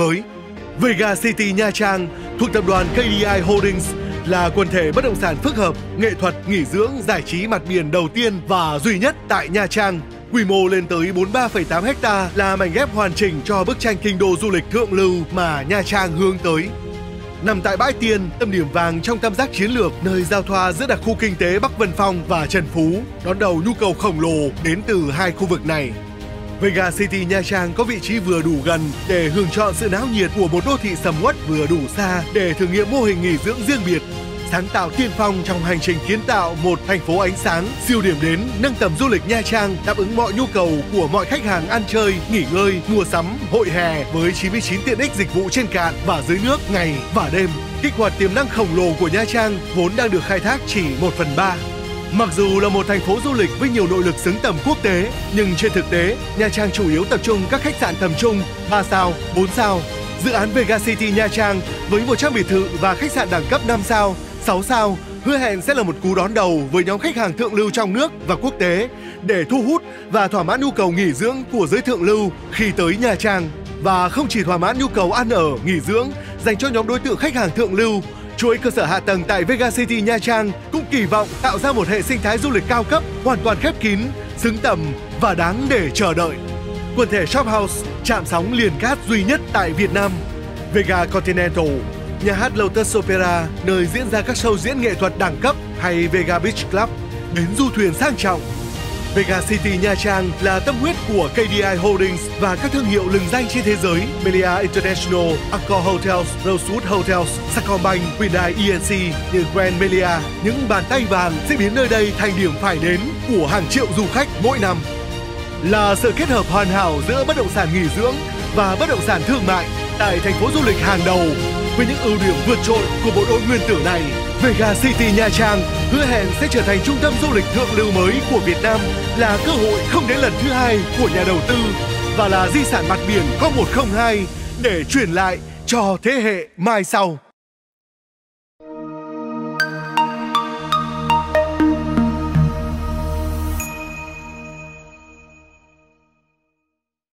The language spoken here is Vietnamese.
mới. Vega City Nha Trang thuộc tập đoàn KDI Holdings là quần thể bất động sản phức hợp, nghệ thuật, nghỉ dưỡng, giải trí mặt biển đầu tiên và duy nhất tại Nha Trang. Quy mô lên tới 43,8 ha là mảnh ghép hoàn chỉnh cho bức tranh kinh đô du lịch thượng lưu mà Nha Trang hướng tới. Nằm tại bãi tiền, tâm điểm vàng trong tam giác chiến lược, nơi giao thoa giữa đặc khu kinh tế Bắc Vân Phong và Trần Phú, đón đầu nhu cầu khổng lồ đến từ hai khu vực này. Vega City Nha Trang có vị trí vừa đủ gần để hưởng chọn sự náo nhiệt của một đô thị sầm uất vừa đủ xa để thử nghiệm mô hình nghỉ dưỡng riêng biệt sáng tạo tiên phong trong hành trình kiến tạo một thành phố ánh sáng, siêu điểm đến nâng tầm du lịch Nha Trang đáp ứng mọi nhu cầu của mọi khách hàng ăn chơi, nghỉ ngơi, mua sắm, hội hè với 99 tiện ích dịch vụ trên cạn và dưới nước ngày và đêm. Kích hoạt tiềm năng khổng lồ của Nha Trang vốn đang được khai thác chỉ 1 phần 3 Mặc dù là một thành phố du lịch với nhiều nội lực xứng tầm quốc tế, nhưng trên thực tế, Nha Trang chủ yếu tập trung các khách sạn tầm trung, 3 sao, 4 sao. Dự án Vega City Nha Trang với 100 biệt thự và khách sạn đẳng cấp 5 sao 6 sao hứa hẹn sẽ là một cú đón đầu với nhóm khách hàng thượng lưu trong nước và quốc tế để thu hút và thỏa mãn nhu cầu nghỉ dưỡng của giới thượng lưu khi tới Nha Trang. Và không chỉ thỏa mãn nhu cầu ăn ở, nghỉ dưỡng dành cho nhóm đối tượng khách hàng thượng lưu, chuỗi cơ sở hạ tầng tại Vega City Nha Trang cũng kỳ vọng tạo ra một hệ sinh thái du lịch cao cấp hoàn toàn khép kín, xứng tầm và đáng để chờ đợi. Quần thể Shop House chạm sóng liền cát duy nhất tại Việt Nam. Vega Continental nhà hát Lotus Opera, nơi diễn ra các show diễn nghệ thuật đẳng cấp hay Vega Beach Club, đến du thuyền sang trọng. Vega City Nha Trang là tâm huyết của KDI Holdings và các thương hiệu lừng danh trên thế giới Melia International, Accor Hotels, Rosewood Hotels, Sacombank, Hyundai ENC như Grand Melia. Những bàn tay vàng sẽ biến nơi đây thành điểm phải đến của hàng triệu du khách mỗi năm. Là sự kết hợp hoàn hảo giữa bất động sản nghỉ dưỡng và bất động sản thương mại tại thành phố du lịch hàng đầu với những ưu điểm vượt trội của bộ đội nguyên tử này, Vega City Nha Trang hứa hẹn sẽ trở thành trung tâm du lịch thượng lưu mới của Việt Nam, là cơ hội không đến lần thứ hai của nhà đầu tư và là di sản mặt biển có 102 để truyền lại cho thế hệ mai sau.